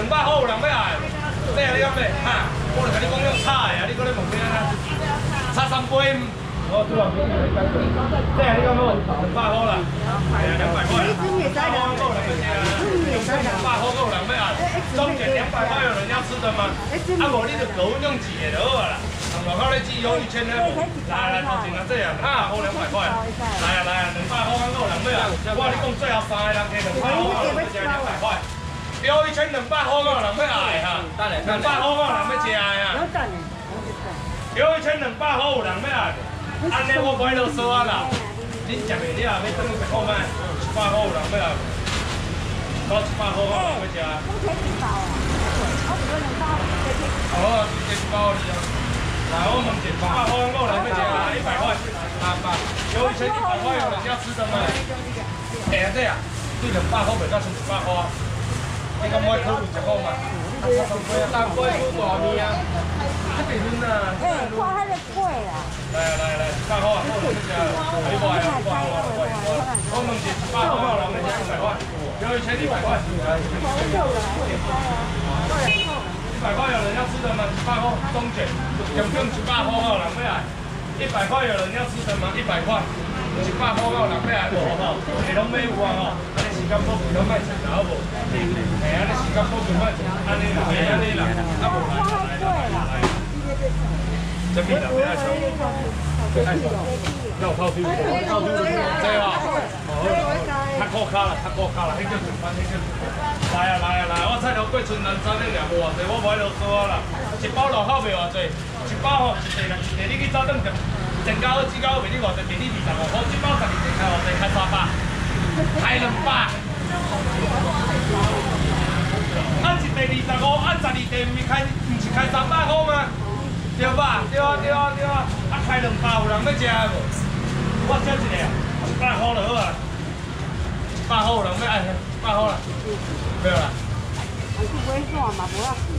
两百块有人要爱，这样你敢买？哈，我就甲你讲要炒的啊，你搁咧问咩啊？炒三杯，我拄啊，这样你敢要？两百块啦，两百块。两百块够人要吃啊，用两百块够人要爱，中间两百块有人要吃的吗？啊无你就狗用挤的就好啦。外口咧挤有一千呢，来来，头前啊这样，啊好两百块，来啊来啊，两百块够人要啊，我跟你讲最后三个人加两百块，两百块。标一千两百块够人要爱哈，两百块够人要吃的啊。标一千两百块有人要爱，安尼我不会啰嗦啊啦。你食袂了，要等十块卖，一百块有人要爱，到一百块够人要吃啊。哦，这是包你啊。来，我问一百块够人要吃啊，一百块，八百，标一千一百块有人要吃的吗？哎呀这样，对两百块袂到剩一百块。你咁我考虑一个嘛？当贵不多呢啊！这边呢？看迄个贵啦。来来来，百块啊！我这个一百啊，一百啊，一百啊！我们是百块啊，两百一百块，有一千一百块。一百块有人要吃的吗？一百块中卷，总共一百块哦，两百啊！一百块有人要吃的吗？一百块，一百块哦，两百啊！无吼，你拢买有啊吼？安尼时间补给拢卖钱好无？系啊，你时间补给卖钱，安尼啦，安尼啦，啊无来来来来，这边啦，不要抢，太爽，要套皮，套皮，这个，太高卡了，太高卡了，迄叫全班，迄叫。来啊来啊来！我菜头过春南山咧，掠偌济，我无爱啰嗦啊啦。一包落口袂偌济，一包吼一地啦，一地你去早顿食，增加几高袂你偌济，便你二十五块，一包十二地开偌济，开三百，开两百。啊一地二十五，啊十二地毋是开，毋是开三百块吗？对吧？对啊对啊对啊！啊开两百有人要食无？我少一个，一百块就好啊。一百块有人要爱，一百块啦。没有啦。还是买线嘛，无要紧。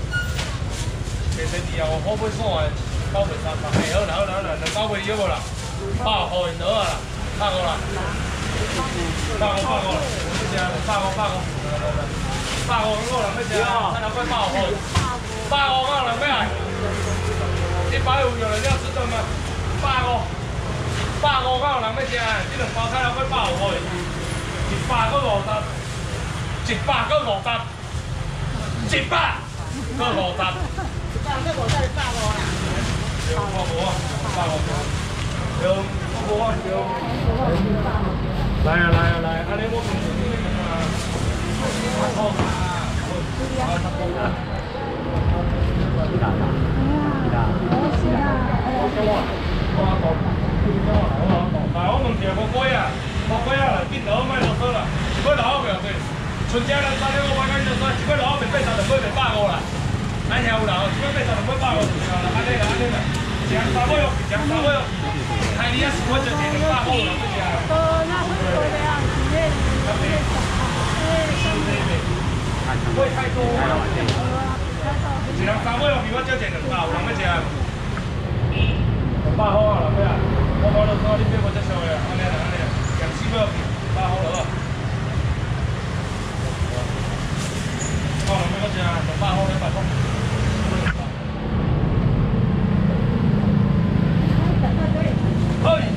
其实以后我买线的，包袂三百。哎，好啦好啦好啦，两包袂要无啦？百块就好啦，百五啦。百五百五啦，你食百五百五。百五我人要食，看到快百五。百五我人要来。一百五有？人要吃的吗？百五。百五我人要食，这两包菜头快百五块。一百个五十。一百个五十，一百个五十。一百个五十是百五啦。对，百五啊，百五。对，百五啊，对。来啊来呀来！安尼我问你啊，好啊，好，差不多。几大？几大？几大？我讲我，我讲，你讲我，我讲。来，我问你啊，乌龟啊，乌龟啊，来，镜头卖落去啦，一块老袂对。春节咱三点五百块就算，一块老袂八十，就买袂百五啦。咱遐有人，一块八十就买百五，安尼啦，安尼啦。食三尾哦，食三尾哦。开你啊，是我就一两百五啦，不食。呃，那会不会啊？里面里面小，哎，小妹妹，不会太多。一人三尾哦，比我少一两百，有人要食。两百块啊，老妹啊，我无落错，你别无接受的，安尼啦，安尼啦，两四尾，百块了哦。好了，没关系啊，两百块，两百块。哎。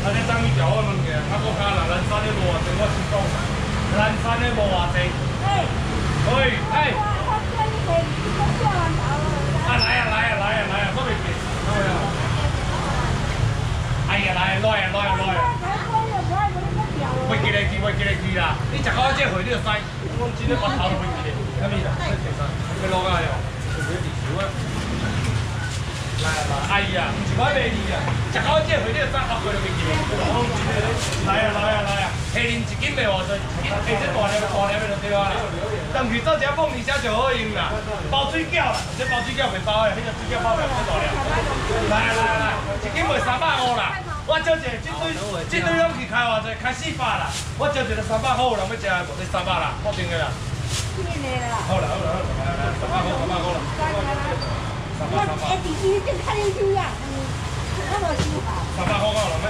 啊！你等伊调我物件，啊，我加啦，咱山咧无偌济，我先讲，咱山咧无偌济。哎。喂，哎。我叫你给你个叫人头啊，来啊，来啊，来啊，来啊，我袂记。哎呀，来啊，来啊，来啊，来啊。袂记来记，袂记来记啦！你食到这回你就知，我真咧骨头都袂记咧。啥物啦？要落来哦，就袂记住啊。来啊来，哎呀，唔是我袂记啊，食到这回你就知，我过就袂记咧。来啊来啊来啊，下日斤袂偌济，下这大粒大粒的就对啊啦。当去做只凤梨虾就好用啦，包水饺啦，这包水饺袂包的，迄个水饺包袂这大粒。来来来，一斤卖三百五啦。我招一个，这堆这堆拢去开偌济，开四百啦。我招一个三百好，有人要食的，无这三百啦，固定的啦。天的啦。好啦好啦好啦，三百好三百好啦。我无修好。三百好够了没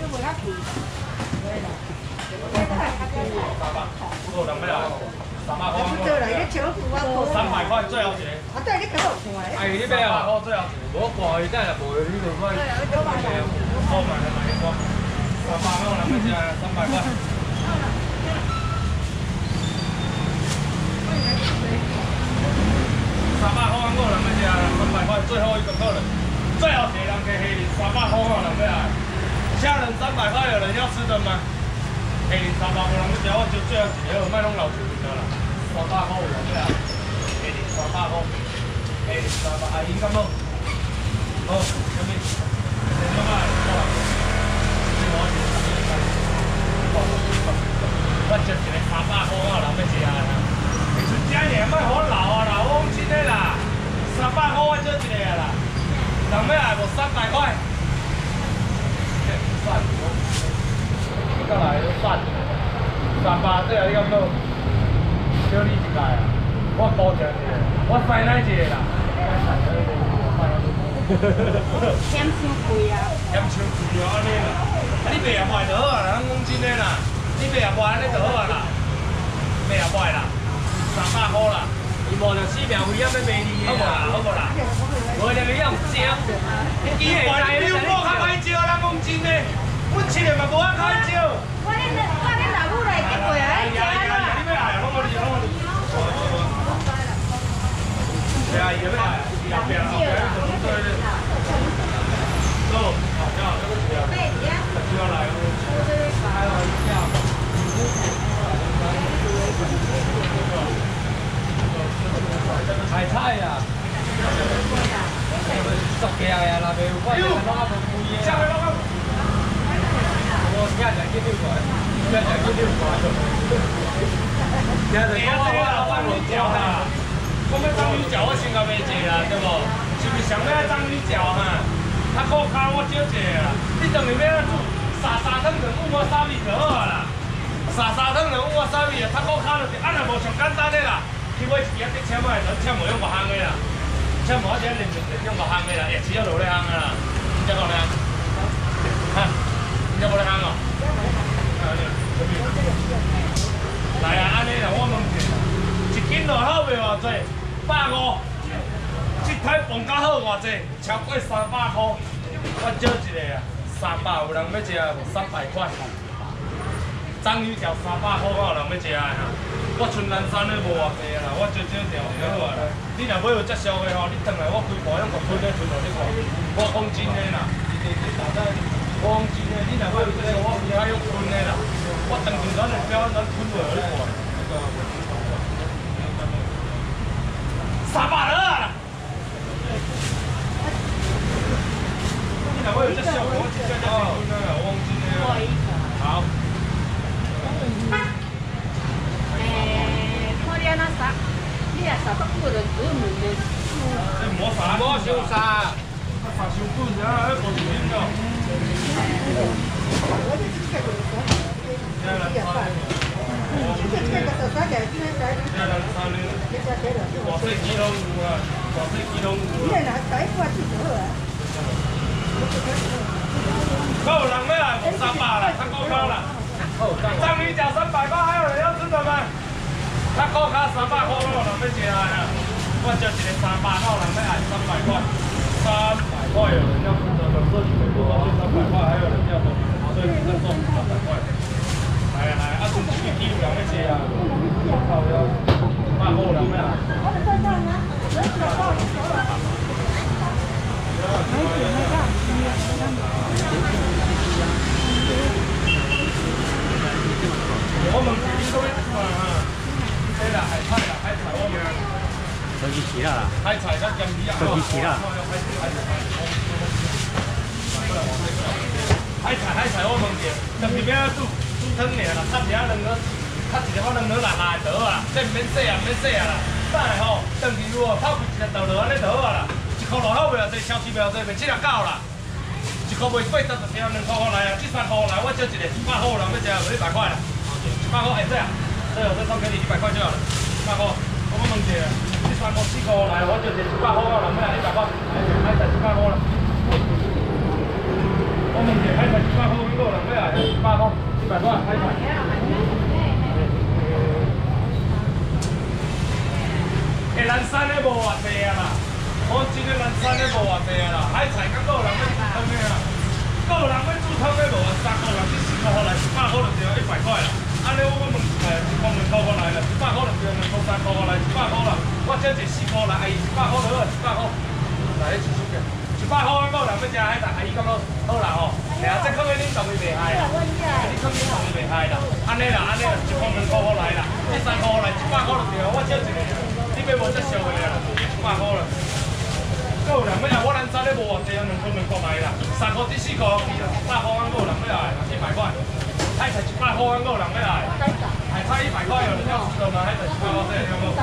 你无遐贵。三百，不够人要来。三百块。不对了，你超富啊！三百块最后一个。啊，对，你较好看诶。哎，你买啊？好最。好买的买一个。三百块人要吃，三百块。三百块够人要吃，三百块最后一个客人，最后一个人给黑林三百块人要来。虾仁三百块，有人要吃的吗？黑林三百块人要吃，我就最后一个，卖弄老钱的了。三百块有人要来，黑林三百块，黑林三百，阿姨敢无？好，什么？什么卖？我食一个三百块，我人要食啊！出家年莫好老啊，老翁真的啦，三百块我做一个啊啦，人要来无三百块。算，你过来算，三百这你敢无？小你一届啊！我多食一个，我塞奶一个啦。嫌伤贵啊！嫌伤贵哦，安尼啦。啊，你卖也卖就好啊，咱讲真的啦，你卖也卖安尼就好啊啦，卖也卖啦，三百块啦。伊无就四秒位要要卖你好无啦，好无啦。无就你用精，伊怀你有我较歹招，咱讲真诶，阮七个嘛无法较招。我恁我恁老母来结过啊，你要来，你要来，拢我你，拢我你。对啊，伊要来，后边后边怎么对？走，好，这样这个需要，需要来。菜菜呀，十件呀，那边有快点弄啊无贵下回啊，拢我今日去六块，今日去六块，今日你啊，这个啦，章鱼脚啦，我们章鱼脚我先甲买一个啦，对无？是不是上尾章鱼脚哈？啊，靠卡我少一个啦，你等于要煮沙沙汤跟乌沙米就好啦。沙沙汤跟乌沙米他，靠卡就是安尼无上简单的啦。去买一支啊，你签买就签无用别项的啦，签无一只连连用别项的啦，也只有落咧项的啦，你只落咧项，哈，你只无咧项哦。来啊，安尼啦，我问一下，一斤落好袂偌济？百五。一台放较好偌济？超过三百块。我少一个啊，三百有人要食无？三百块。章鱼条三百块，我有人要食的哈。我春兰山的无偌济啦，我少少条就好啊啦。你若要有接受的吼，你转来我开盘用个吞咧吞落你看。我讲真的啦，我讲真的，你若要有接受，我其他用吞的啦。我当阵咱的标咱吞落你看。三百二。你若要有接受，我直接就吞了啦，我讲真的啦。好。诶，看你安那杀，你若杀到久就只有两个这磨砂，我烧沙，砂烧滚啊，迄无是恁咯。这人三年，这人三年，大细机拢有啊，大细机拢有啊。够人要来，无三百啦，较高卡啦。章鱼脚三百块，还有人要吃的吗？较高卡三百块，我有人要吃啊。我叫一个三百，还有人要来三百块，三百块有人要吃的，本身全部都是三百块，还有人要的，所以再送三百块。来来，啊，剩一个有人要吃啊。靠腰，八号人要来。我问你，你都要吃饭哈？对啦，海菜啦，海菜我们。手机起啦，海菜。海菜海菜我问者，就是要煮煮汤尔啦，插一下两个，插一个我两个辣辣的倒啊，这免洗啊，免洗啊啦。等下吼，当时如果泡几只豆落安尼倒啊啦，一箍落口袂偌济，超市袂偌济，袂七啊九啦。一箍卖八十就听两箍块来啊，这三箍来我少一个，一百块人要食就一百块啦。一百块会使啊？对，我再送给你一百块就好了。一百块，我问者，这三箍四个来，我少一个一百块，人要来一百块，哎还才一百块啦。我问者，还才一百块，几个人要来？一百块，一百块，还才。诶，南山的无偌济啊啦，我真个南山的无偌济啊啦，海菜甲个人要煮汤的啊，个人要煮汤的无啊，三个人去四个来一百块就对一百块啦。安尼我我问诶，一公两箍过来了，一百块就对两箍三箍过来，一百块啦。我只一四箍来，阿姨一百块就好，一百块。来，一一个，一百块我个人要食海菜，阿姨感觉好啦吼。哎呀，这可能恁同伊袂嗨啦，你可能同伊袂嗨啦。安尼啦，安尼啦，一公两箍过来啦，这三箍来，一百块就对，我少一个。你要无才烧的啦，一百块啦。个人要来，我咱早咧无偌济，两箍两箍来啦，三箍至四块去啦，一百块个人要来，一百块。海菜一百块个人要来，还差一百块有人要吃的吗？还差一百块这有无？